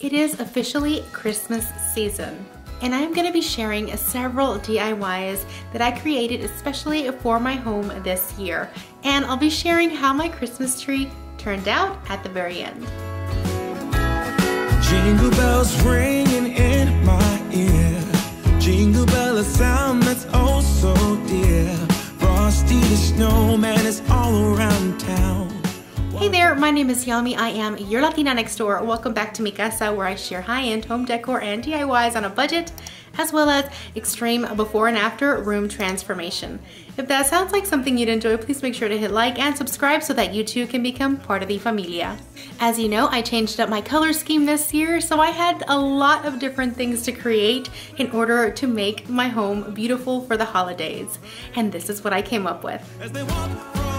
It is officially Christmas season and I am going to be sharing several DIYs that I created especially for my home this year. And I'll be sharing how my Christmas tree turned out at the very end. Jingle bells ringing in my ear Jingle bell a sound that's oh so dear Frosty the snowman is all around town Hey there, my name is Yami. I am your Latina next door. Welcome back to Mi Casa where I share high-end home decor and DIYs on a budget as well as extreme before and after room transformation. If that sounds like something you'd enjoy, please make sure to hit like and subscribe so that you too can become part of the familia. As you know, I changed up my color scheme this year, so I had a lot of different things to create in order to make my home beautiful for the holidays. And this is what I came up with.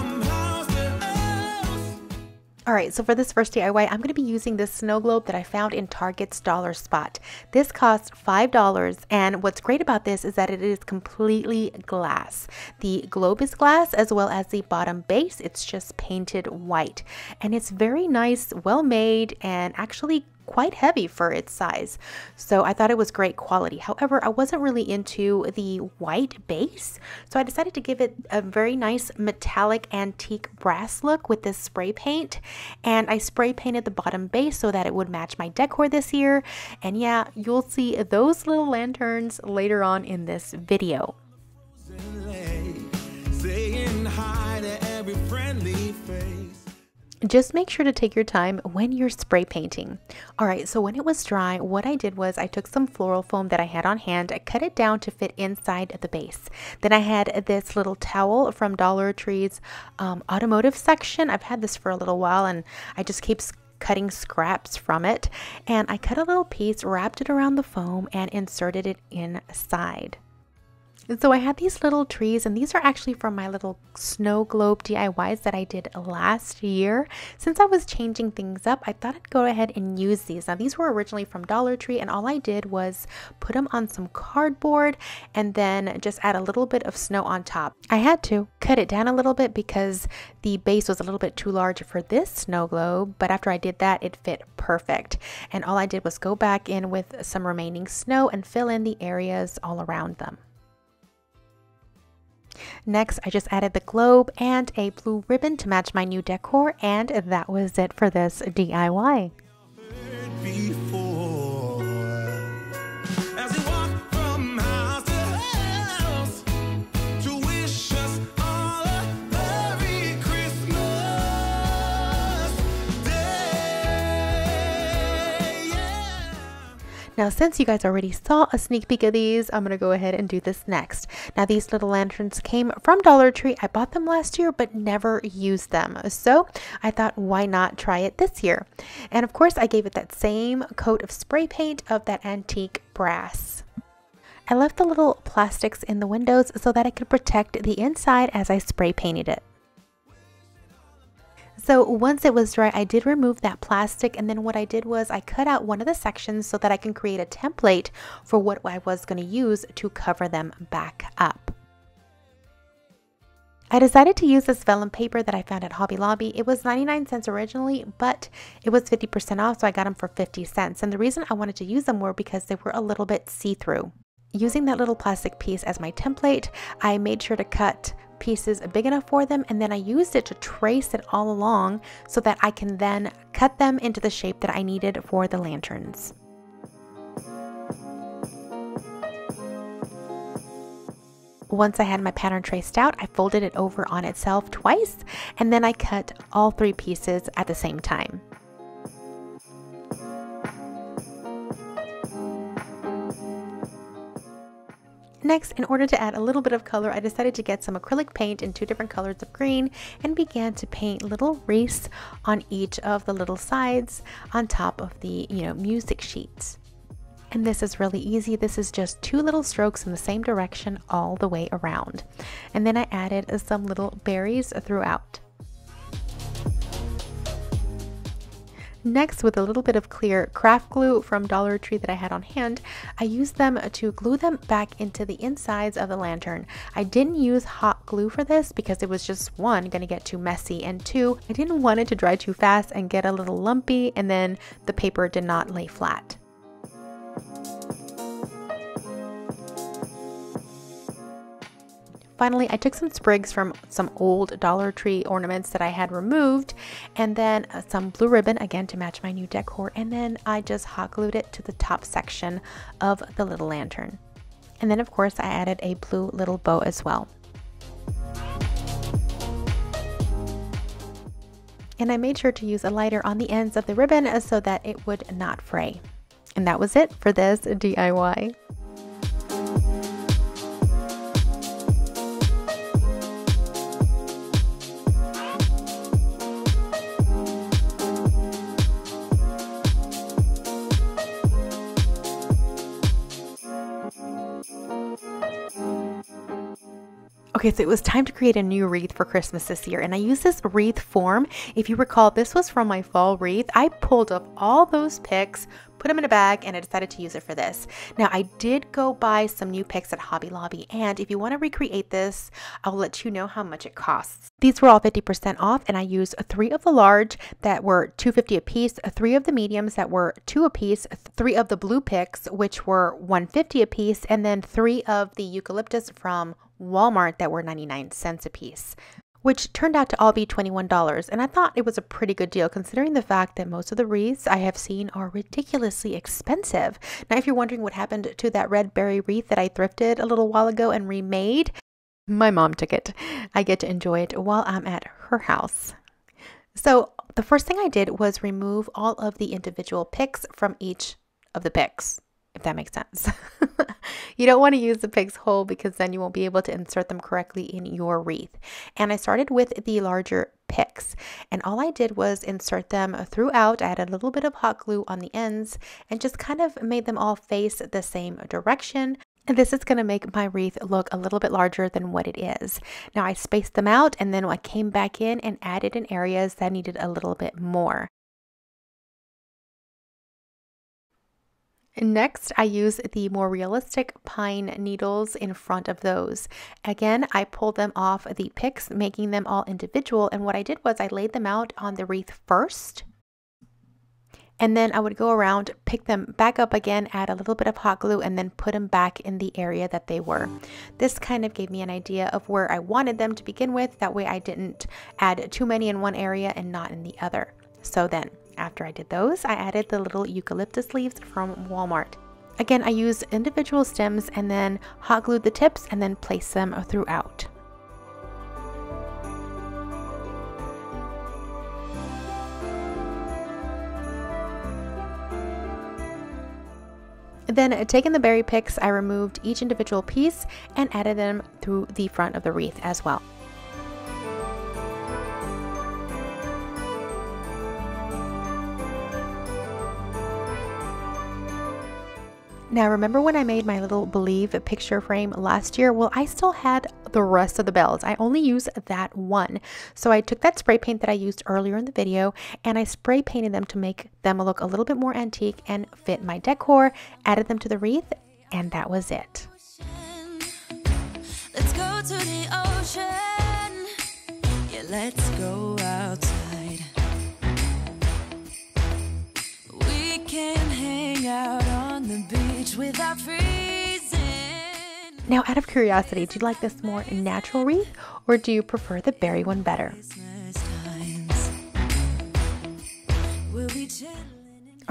All right, so for this first DIY, I'm going to be using this snow globe that I found in Target's Dollar Spot. This costs $5, and what's great about this is that it is completely glass. The globe is glass as well as the bottom base. It's just painted white, and it's very nice, well made, and actually quite heavy for its size. So I thought it was great quality. However, I wasn't really into the white base. So I decided to give it a very nice metallic antique brass look with this spray paint. And I spray painted the bottom base so that it would match my decor this year. And yeah, you'll see those little lanterns later on in this video. Saying hi to every friendly face. Just make sure to take your time when you're spray painting. All right, so when it was dry, what I did was I took some floral foam that I had on hand, I cut it down to fit inside the base. Then I had this little towel from Dollar Tree's um, automotive section. I've had this for a little while and I just keep cutting scraps from it. And I cut a little piece, wrapped it around the foam, and inserted it inside. So I had these little trees, and these are actually from my little snow globe DIYs that I did last year. Since I was changing things up, I thought I'd go ahead and use these. Now, these were originally from Dollar Tree, and all I did was put them on some cardboard and then just add a little bit of snow on top. I had to cut it down a little bit because the base was a little bit too large for this snow globe, but after I did that, it fit perfect. And all I did was go back in with some remaining snow and fill in the areas all around them. Next, I just added the globe and a blue ribbon to match my new decor, and that was it for this DIY. Now, since you guys already saw a sneak peek of these, I'm going to go ahead and do this next. Now, these little lanterns came from Dollar Tree. I bought them last year, but never used them. So I thought, why not try it this year? And of course, I gave it that same coat of spray paint of that antique brass. I left the little plastics in the windows so that I could protect the inside as I spray painted it. So once it was dry, I did remove that plastic and then what I did was I cut out one of the sections so that I can create a template for what I was going to use to cover them back up. I decided to use this vellum paper that I found at Hobby Lobby. It was 99 cents originally, but it was 50% off, so I got them for 50 cents. And the reason I wanted to use them were because they were a little bit see-through. Using that little plastic piece as my template, I made sure to cut pieces big enough for them and then I used it to trace it all along so that I can then cut them into the shape that I needed for the lanterns. Once I had my pattern traced out, I folded it over on itself twice and then I cut all three pieces at the same time. Next, in order to add a little bit of color, I decided to get some acrylic paint in two different colors of green and began to paint little wreaths on each of the little sides on top of the, you know, music sheets. And this is really easy. This is just two little strokes in the same direction all the way around. And then I added some little berries throughout. Next, with a little bit of clear craft glue from Dollar Tree that I had on hand, I used them to glue them back into the insides of the lantern. I didn't use hot glue for this because it was just one, going to get too messy, and two, I didn't want it to dry too fast and get a little lumpy, and then the paper did not lay flat. Finally, I took some sprigs from some old Dollar Tree ornaments that I had removed and then uh, some blue ribbon again to match my new decor and then I just hot glued it to the top section of the little lantern. And then of course I added a blue little bow as well. And I made sure to use a lighter on the ends of the ribbon so that it would not fray. And that was it for this DIY. Okay, so it was time to create a new wreath for Christmas this year, and I used this wreath form. If you recall, this was from my fall wreath. I pulled up all those picks, put them in a bag, and I decided to use it for this. Now, I did go buy some new picks at Hobby Lobby, and if you want to recreate this, I'll let you know how much it costs. These were all 50% off, and I used three of the large that were 250 a piece, three of the mediums that were two a piece, three of the blue picks, which were 150 a piece, and then three of the eucalyptus from Walmart that were 99 cents a piece, which turned out to all be $21. And I thought it was a pretty good deal considering the fact that most of the wreaths I have seen are ridiculously expensive. Now, if you're wondering what happened to that red berry wreath that I thrifted a little while ago and remade, my mom took it. I get to enjoy it while I'm at her house. So, the first thing I did was remove all of the individual picks from each of the picks if that makes sense. you don't want to use the pig's whole because then you won't be able to insert them correctly in your wreath. And I started with the larger picks and all I did was insert them throughout. I had a little bit of hot glue on the ends and just kind of made them all face the same direction. And this is going to make my wreath look a little bit larger than what it is. Now I spaced them out and then I came back in and added in areas that needed a little bit more. Next, I use the more realistic pine needles in front of those. Again, I pulled them off the picks, making them all individual. And what I did was I laid them out on the wreath first. And then I would go around, pick them back up again, add a little bit of hot glue, and then put them back in the area that they were. This kind of gave me an idea of where I wanted them to begin with. That way I didn't add too many in one area and not in the other. So then after I did those, I added the little eucalyptus leaves from Walmart. Again, I used individual stems and then hot glued the tips and then placed them throughout. Then uh, taking the berry picks, I removed each individual piece and added them through the front of the wreath as well. Now, remember when I made my little Believe picture frame last year? Well, I still had the rest of the bells. I only used that one. So I took that spray paint that I used earlier in the video and I spray painted them to make them look a little bit more antique and fit my decor, added them to the wreath, and that was it. Let's go to the ocean. Yeah, let's go outside. We can hang out on the beach without freezing. Now, out of curiosity, do you like this more natural wreath or do you prefer the berry one better?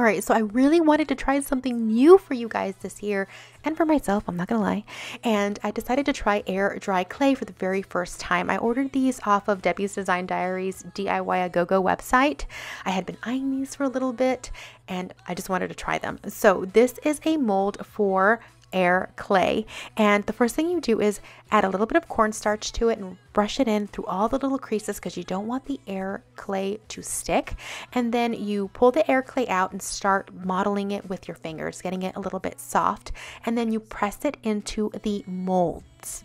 All right, so I really wanted to try something new for you guys this year and for myself, I'm not gonna lie. And I decided to try air dry clay for the very first time. I ordered these off of Debbie's Design Diaries DIY a Go Go website. I had been eyeing these for a little bit and I just wanted to try them. So, this is a mold for air clay. And the first thing you do is add a little bit of cornstarch to it and brush it in through all the little creases because you don't want the air clay to stick. And then you pull the air clay out and start modeling it with your fingers, getting it a little bit soft. And then you press it into the molds.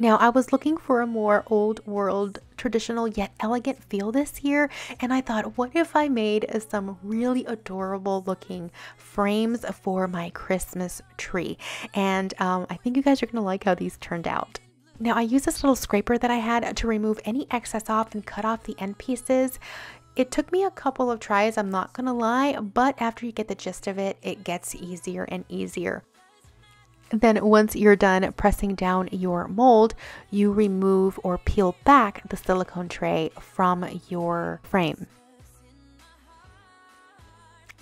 Now, I was looking for a more old world traditional yet elegant feel this year. And I thought, what if I made some really adorable looking frames for my Christmas tree? And um, I think you guys are going to like how these turned out. Now I used this little scraper that I had to remove any excess off and cut off the end pieces. It took me a couple of tries, I'm not gonna lie, but after you get the gist of it, it gets easier and easier. Then once you're done pressing down your mold, you remove or peel back the silicone tray from your frame.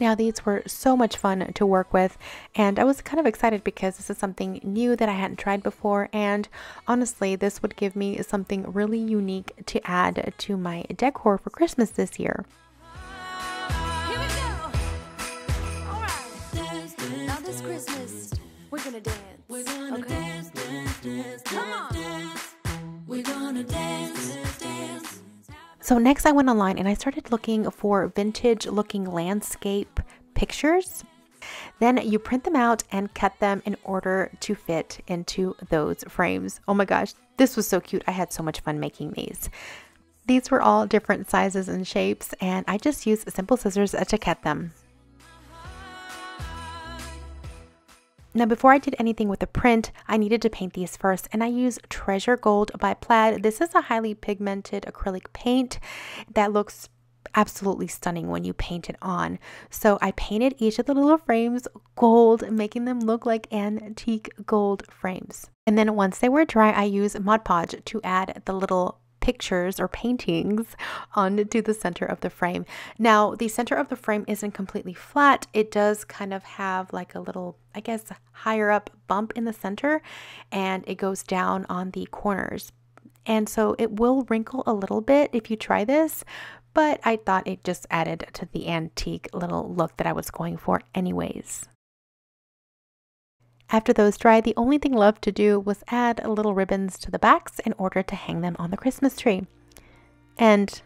Now, these were so much fun to work with, and I was kind of excited because this is something new that I hadn't tried before. And honestly, this would give me something really unique to add to my decor for Christmas this year. We're gonna dance. We're gonna okay. dance, dance, dance, Come on. We're gonna dance, dance. So next I went online and I started looking for vintage looking landscape pictures. Then you print them out and cut them in order to fit into those frames. Oh my gosh, this was so cute. I had so much fun making these. These were all different sizes and shapes and I just used simple scissors to cut them. Now before I did anything with the print, I needed to paint these first and I use Treasure Gold by Plaid. This is a highly pigmented acrylic paint that looks absolutely stunning when you paint it on. So I painted each of the little frames gold, making them look like antique gold frames. And then once they were dry, I used Mod Podge to add the little pictures or paintings onto the center of the frame. Now, the center of the frame isn't completely flat. It does kind of have like a little, I guess, higher up bump in the center and it goes down on the corners. And so it will wrinkle a little bit if you try this, but I thought it just added to the antique little look that I was going for anyways. After those dried, the only thing left to do was add little ribbons to the backs in order to hang them on the Christmas tree. And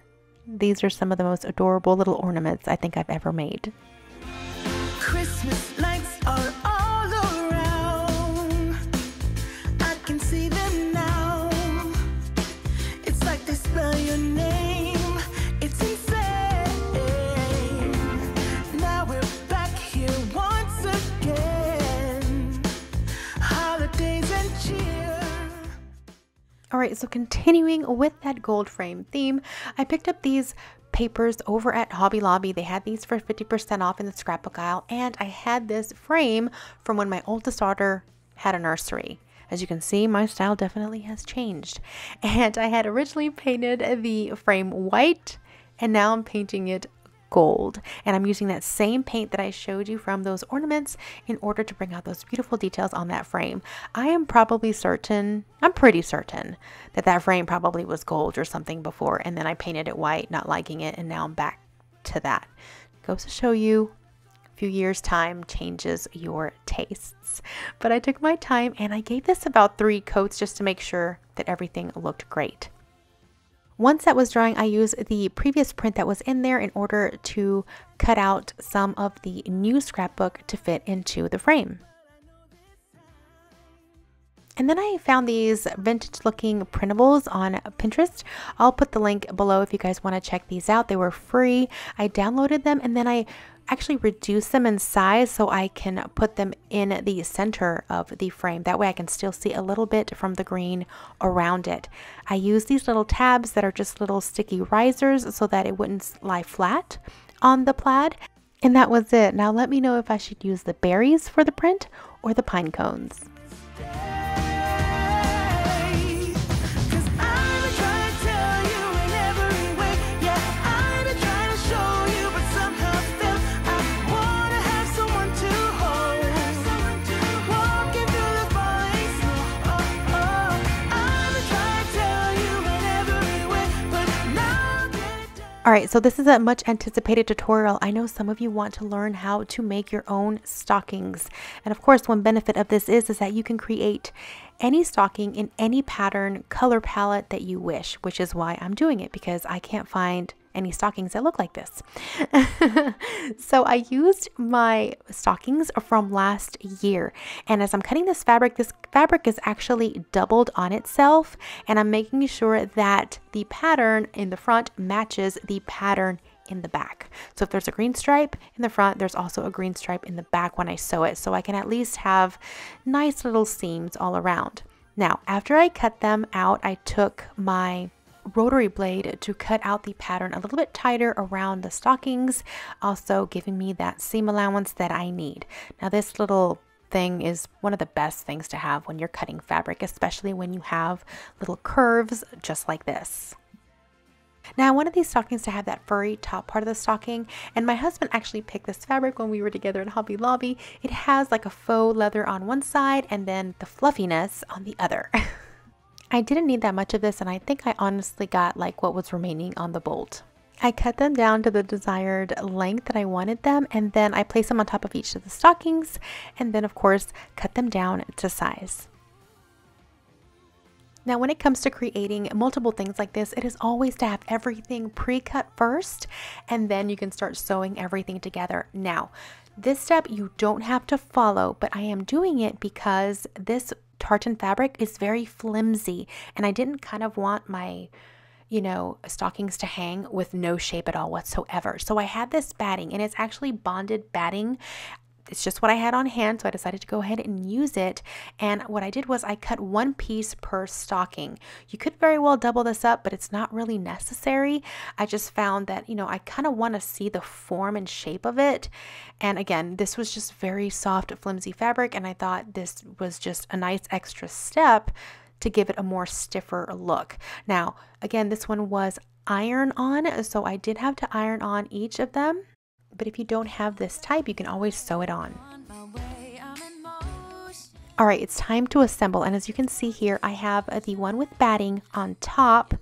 these are some of the most adorable little ornaments I think I've ever made. Christmas All right, so continuing with that gold frame theme, I picked up these papers over at Hobby Lobby. They had these for 50% off in the scrapbook aisle, and I had this frame from when my oldest daughter had a nursery. As you can see, my style definitely has changed. And I had originally painted the frame white, and now I'm painting it gold. And I'm using that same paint that I showed you from those ornaments in order to bring out those beautiful details on that frame. I am probably certain, I'm pretty certain that that frame probably was gold or something before and then I painted it white, not liking it, and now I'm back to that. Goes to show you a few years time changes your tastes. But I took my time and I gave this about three coats just to make sure that everything looked great. Once that was drying, I used the previous print that was in there in order to cut out some of the new scrapbook to fit into the frame. And then I found these vintage looking printables on Pinterest. I'll put the link below if you guys want to check these out. They were free. I downloaded them and then I actually reduce them in size so I can put them in the center of the frame. That way I can still see a little bit from the green around it. I use these little tabs that are just little sticky risers so that it wouldn't lie flat on the plaid. And that was it. Now let me know if I should use the berries for the print or the pine cones. All right, so this is a much anticipated tutorial. I know some of you want to learn how to make your own stockings. And of course, one benefit of this is, is that you can create any stocking in any pattern, color palette that you wish, which is why I'm doing it because I can't find any stockings that look like this. so I used my stockings from last year. And as I'm cutting this fabric, this fabric is actually doubled on itself. And I'm making sure that the pattern in the front matches the pattern in the back. So if there's a green stripe in the front, there's also a green stripe in the back when I sew it. So I can at least have nice little seams all around. Now, after I cut them out, I took my rotary blade to cut out the pattern a little bit tighter around the stockings, also giving me that seam allowance that I need. Now this little thing is one of the best things to have when you're cutting fabric, especially when you have little curves just like this. Now, I wanted these stockings to have that furry top part of the stocking, and my husband actually picked this fabric when we were together in Hobby Lobby. It has like a faux leather on one side and then the fluffiness on the other. I didn't need that much of this, and I think I honestly got like what was remaining on the bolt. I cut them down to the desired length that I wanted them, and then I placed them on top of each of the stockings, and then, of course, cut them down to size. Now, when it comes to creating multiple things like this, it is always to have everything pre-cut first, and then you can start sewing everything together. Now, this step you don't have to follow, but I am doing it because this tartan fabric is very flimsy and I didn't kind of want my you know, stockings to hang with no shape at all whatsoever. So I had this batting and it's actually bonded batting it's just what I had on hand, so I decided to go ahead and use it. And what I did was I cut one piece per stocking. You could very well double this up, but it's not really necessary. I just found that, you know, I kind of want to see the form and shape of it. And again, this was just very soft, flimsy fabric, and I thought this was just a nice extra step to give it a more stiffer look. Now, again, this one was iron on, so I did have to iron on each of them but if you don't have this type, you can always sew it on. All right, it's time to assemble. And as you can see here, I have the one with batting on top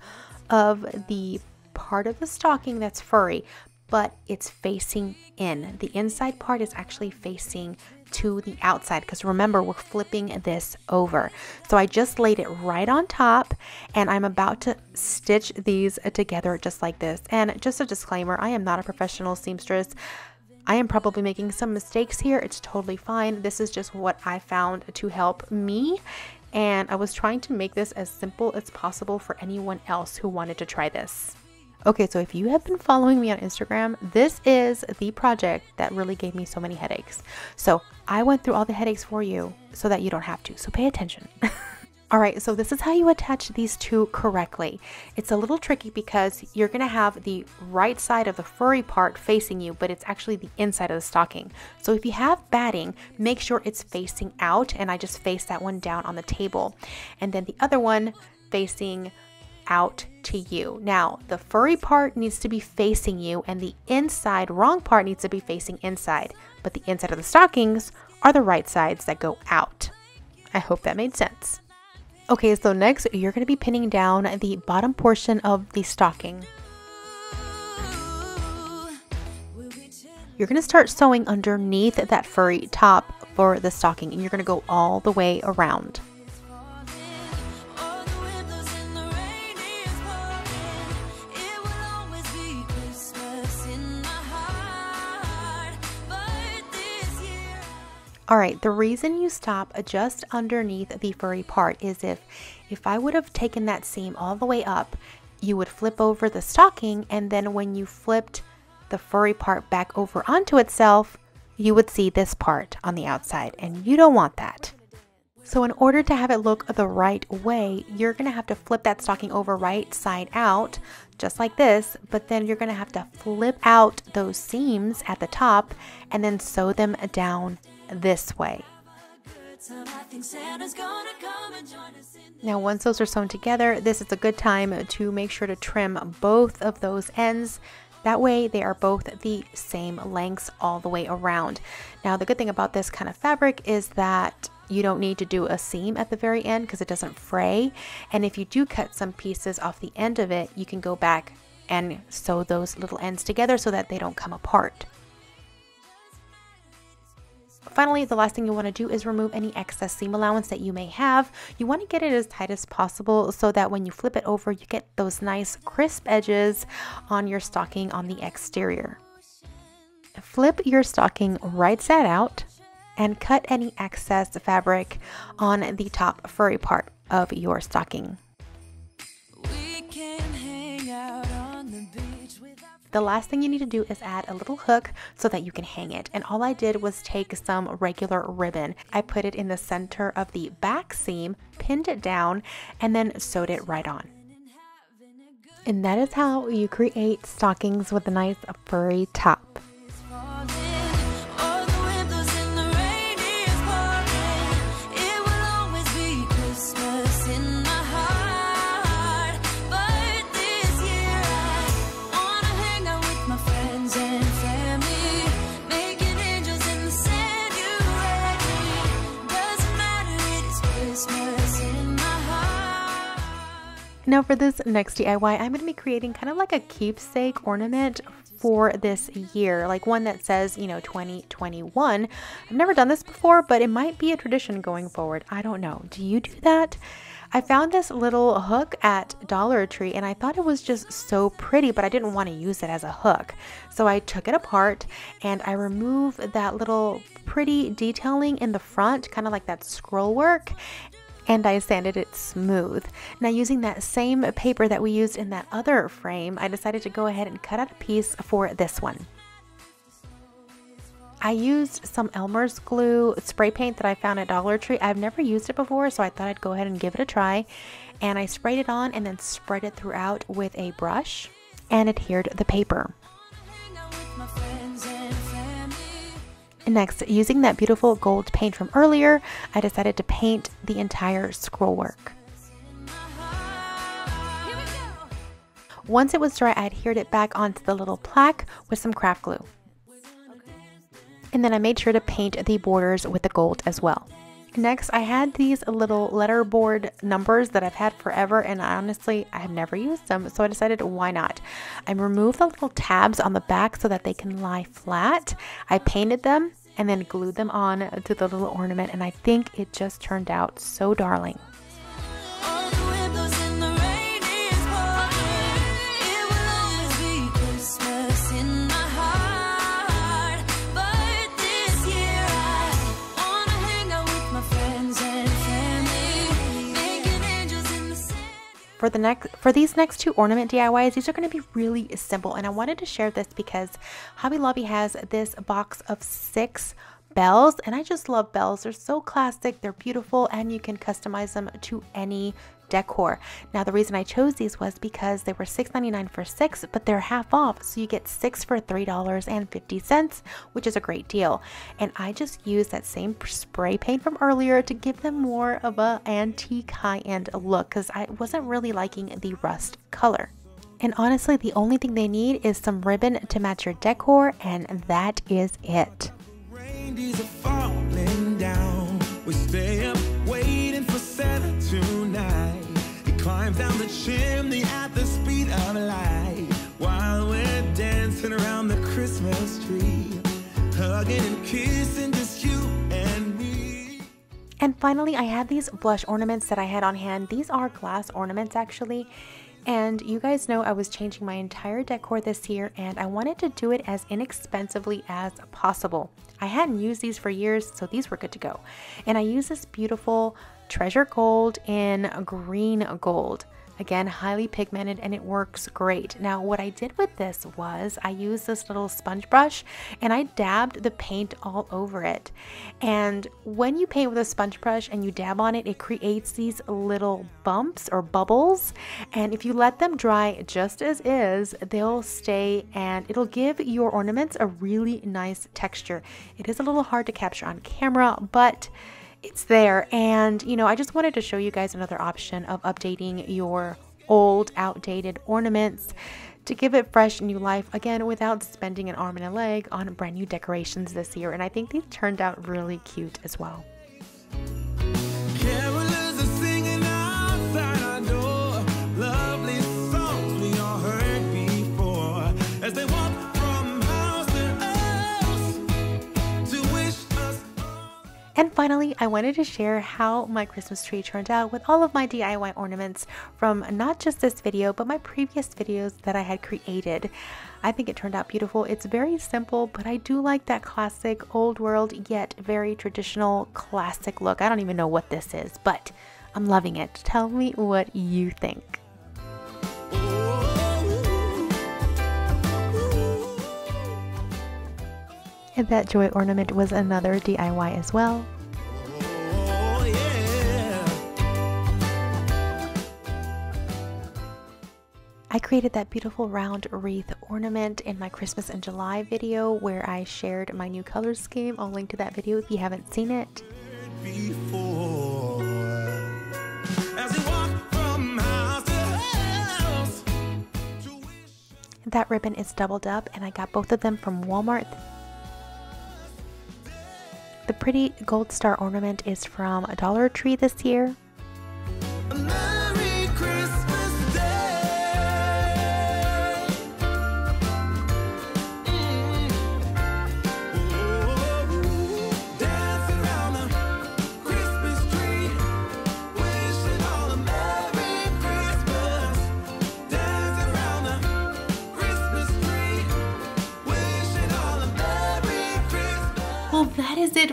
of the part of the stocking that's furry, but it's facing in. The inside part is actually facing to the outside because remember we're flipping this over. So I just laid it right on top and I'm about to stitch these together just like this. And just a disclaimer, I am not a professional seamstress. I am probably making some mistakes here. It's totally fine. This is just what I found to help me. And I was trying to make this as simple as possible for anyone else who wanted to try this. Okay, so if you have been following me on Instagram, this is the project that really gave me so many headaches. So I went through all the headaches for you so that you don't have to. So pay attention. all right, so this is how you attach these two correctly. It's a little tricky because you're going to have the right side of the furry part facing you, but it's actually the inside of the stocking. So if you have batting, make sure it's facing out, and I just face that one down on the table. And then the other one facing out to you. Now, the furry part needs to be facing you, and the inside wrong part needs to be facing inside, but the inside of the stockings are the right sides that go out. I hope that made sense. Okay, so next you're going to be pinning down the bottom portion of the stocking. You're going to start sewing underneath that furry top for the stocking and you're going to go all the way around. All right, the reason you stop just underneath the furry part is if if I would have taken that seam all the way up, you would flip over the stocking and then when you flipped the furry part back over onto itself, you would see this part on the outside and you don't want that. So in order to have it look the right way, you're to have to flip that stocking over right side out, just like this, but then you're to have to flip out those seams at the top and then sew them down this way. Now once those are sewn together, this is a good time to make sure to trim both of those ends. That way they are both the same lengths all the way around. Now the good thing about this kind of fabric is that you don't need to do a seam at the very end because it doesn't fray. And if you do cut some pieces off the end of it, you can go back and sew those little ends together so that they don't come apart. Finally, the last thing you want to do is remove any excess seam allowance that you may have. You want to get it as tight as possible so that when you flip it over, you get those nice crisp edges on your stocking on the exterior. Flip your stocking right side out and cut any excess fabric on the top furry part of your stocking. The last thing you need to do is add a little hook so that you can hang it. And all I did was take some regular ribbon. I put it in the center of the back seam, pinned it down, and then sewed it right on. And that is how you create stockings with a nice furry top. Now for this next DIY, I'm going to be creating kind of like a keepsake ornament for this year, like one that says, you know, 2021. I've never done this before, but it might be a tradition going forward. I don't know. Do you do that? I found this little hook at Dollar Tree and I thought it was just so pretty, but I didn't want to use it as a hook. So I took it apart and I removed that little pretty detailing in the front, kind of like that scroll work, and I sanded it smooth. Now using that same paper that we used in that other frame, I decided to go ahead and cut out a piece for this one. I used some Elmer's glue spray paint that I found at Dollar Tree. I've never used it before, so I thought I'd go ahead and give it a try. And I sprayed it on and then spread it throughout with a brush and adhered the paper. Next, using that beautiful gold paint from earlier, I decided to paint the entire scroll work. Once it was dry, I adhered it back onto the little plaque with some craft glue. And then I made sure to paint the borders with the gold as well. Next, I had these little letterboard numbers that I've had forever, and honestly, I have never used them, so I decided why not. I removed the little tabs on the back so that they can lie flat. I painted them and then glued them on to the little ornament, and I think it just turned out so darling. For the next for these next two ornament DIYs, these are going to be really simple. And I wanted to share this because Hobby Lobby has this box of six bells and I just love bells. They're so classic, they're beautiful, and you can customize them to any decor. Now the reason I chose these was because they were $6.99 for six, but they're half off. So you get six for $3.50, which is a great deal. And I just used that same spray paint from earlier to give them more of a antique high-end look because I wasn't really liking the rust color. And honestly, the only thing they need is some ribbon to match your decor, and that is it. Down the chimney at the speed of light while we're dancing around the Christmas tree, hugging and kissing just you and me. And finally, I had these blush ornaments that I had on hand. These are glass ornaments actually. And you guys know I was changing my entire decor this year and I wanted to do it as inexpensively as possible. I hadn't used these for years, so these were good to go. And I used this beautiful treasure gold in green gold. Again, highly pigmented and it works great. Now, what I did with this was I used this little sponge brush and I dabbed the paint all over it. And when you paint with a sponge brush and you dab on it, it creates these little bumps or bubbles. And if you let them dry just as is, they'll stay and it'll give your ornaments a really nice texture. It is a little hard to capture on camera, but it's there. And, you know, I just wanted to show you guys another option of updating your old, outdated ornaments to give it fresh new life again without spending an arm and a leg on brand new decorations this year. And I think these turned out really cute as well. Finally, I wanted to share how my Christmas tree turned out with all of my DIY ornaments from not just this video, but my previous videos that I had created. I think it turned out beautiful. It's very simple, but I do like that classic old world yet very traditional classic look. I don't even know what this is, but I'm loving it. Tell me what you think. And that joy ornament was another DIY as well. I created that beautiful round wreath ornament in my Christmas in July video where I shared my new color scheme. I'll link to that video if you haven't seen it. That ribbon is doubled up and I got both of them from Walmart. The pretty gold star ornament is from Dollar Tree this year.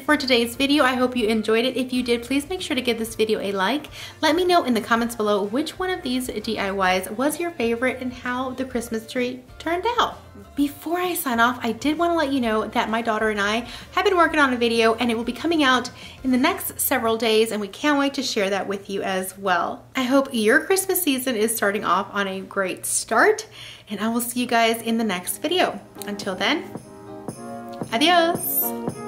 For today's video. I hope you enjoyed it. If you did, please make sure to give this video a like. Let me know in the comments below which one of these DIYs was your favorite and how the Christmas tree turned out. Before I sign off, I did want to let you know that my daughter and I have been working on a video and it will be coming out in the next several days and we can't wait to share that with you as well. I hope your Christmas season is starting off on a great start and I will see you guys in the next video. Until then, adios!